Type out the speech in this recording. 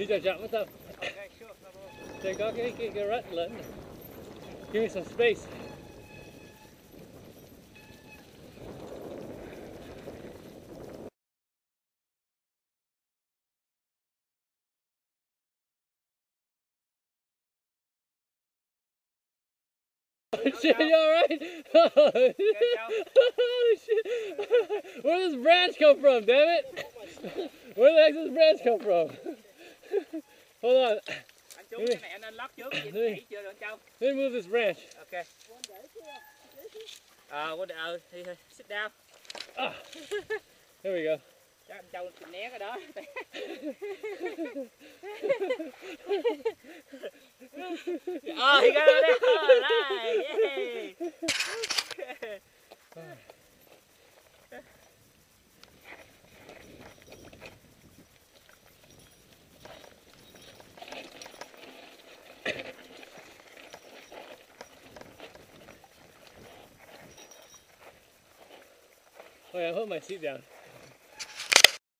Up? Okay, sure. No problem. Take off, get, get, get right, Give me some space. Shit, you alright? Oh, shit. Where does this branch come from, damn it? Where the heck does this branch come from? Hold on, Anh chú cái này anh anh lót trước, nhìn kỹ chưa được Châu? let me move this branch. Ok. Ờ, uh, ờ, thì sit down. Ah, there we go. Cho anh Châu né cái đó. oh, he got it. All right. Yay. Oh yeah, put my seat down.